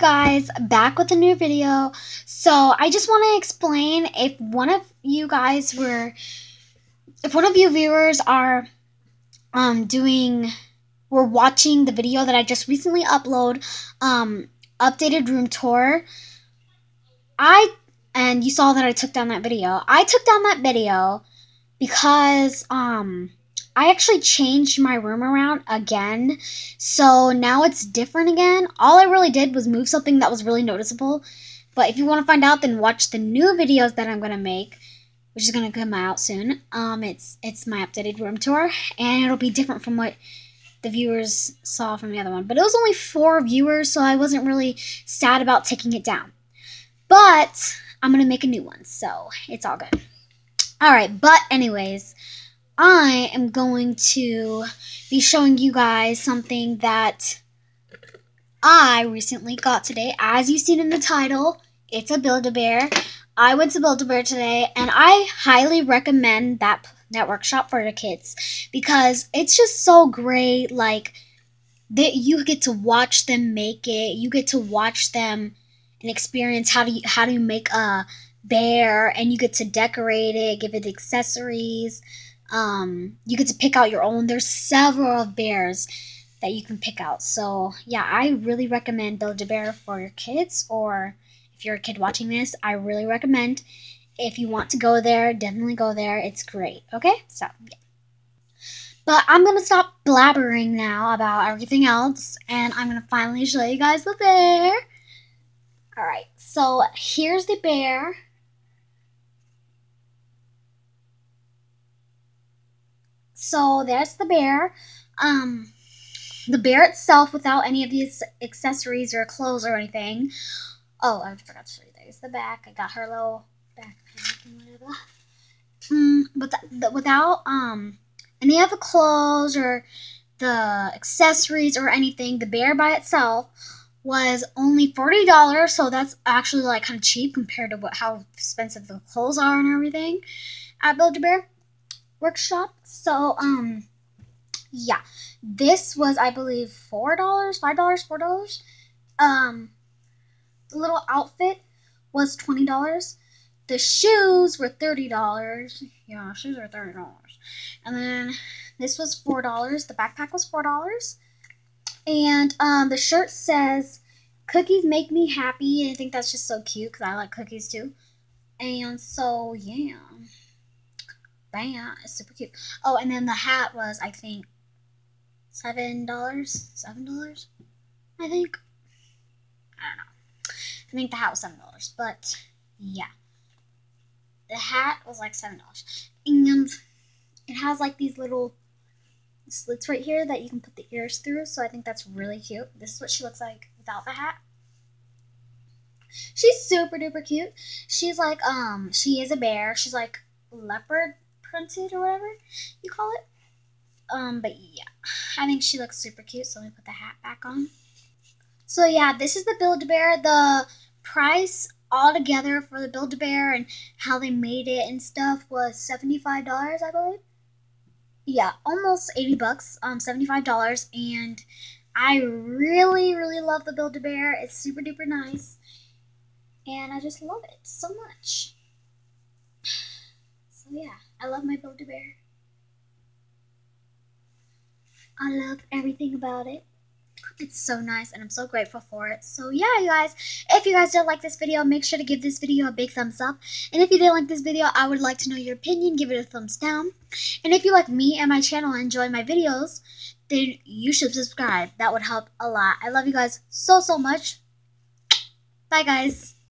guys, back with a new video. So I just want to explain if one of you guys were, if one of you viewers are um, doing, were watching the video that I just recently upload, um, updated room tour, I, and you saw that I took down that video. I took down that video because, um, I actually changed my room around again. So now it's different again. All I really did was move something that was really noticeable. But if you want to find out, then watch the new videos that I'm going to make, which is going to come out soon. Um, it's, it's my updated room tour, and it'll be different from what the viewers saw from the other one. But it was only four viewers, so I wasn't really sad about taking it down. But I'm going to make a new one, so it's all good. All right, but anyways... I am going to be showing you guys something that I recently got today. As you've seen in the title, it's a Build-A-Bear. I went to Build-A-Bear today, and I highly recommend that, that workshop for the kids because it's just so great. Like, that you get to watch them make it. You get to watch them and experience how to how do you make a bear, and you get to decorate it, give it accessories. Um, you get to pick out your own. There's several bears that you can pick out. So yeah, I really recommend Build a Bear for your kids, or if you're a kid watching this, I really recommend. If you want to go there, definitely go there. It's great. Okay, so yeah. But I'm gonna stop blabbering now about everything else, and I'm gonna finally show you guys the bear. All right, so here's the bear. So there's the bear. Um, the bear itself, without any of these accessories or clothes or anything. Oh, I forgot to show you. There's the back. I got her little backpack and whatever. Mm, but the, the, without um any of the clothes or the accessories or anything, the bear by itself was only forty dollars. So that's actually like kind of cheap compared to what how expensive the clothes are and everything at Build a Bear workshop. So, um, yeah, this was, I believe, four dollars, five dollars, four dollars. Um, the little outfit was twenty dollars. The shoes were thirty dollars. Yeah, shoes are thirty dollars. And then this was four dollars. The backpack was four dollars. And um, the shirt says, "Cookies make me happy." And I think that's just so cute because I like cookies too. And so yeah. Bam, it's super cute. Oh, and then the hat was, I think, seven dollars. Seven dollars, I think. I don't know. I think the hat was seven dollars, but yeah, the hat was like seven dollars, and it has like these little slits right here that you can put the ears through. So I think that's really cute. This is what she looks like without the hat. She's super duper cute. She's like um she is a bear. She's like leopard printed or whatever you call it. Um, but yeah, I think she looks super cute, so let me put the hat back on. So yeah, this is the Build-A-Bear. The price altogether for the Build-A-Bear and how they made it and stuff was $75, I believe. Yeah, almost 80 bucks, um, $75. And I really, really love the Build-A-Bear. It's super duper nice. And I just love it so much. So yeah. I love my Build-A-Bear. I love everything about it. It's so nice and I'm so grateful for it. So yeah, you guys, if you guys did like this video, make sure to give this video a big thumbs up. And if you did like this video, I would like to know your opinion. Give it a thumbs down. And if you like me and my channel and enjoy my videos, then you should subscribe. That would help a lot. I love you guys so, so much. Bye, guys.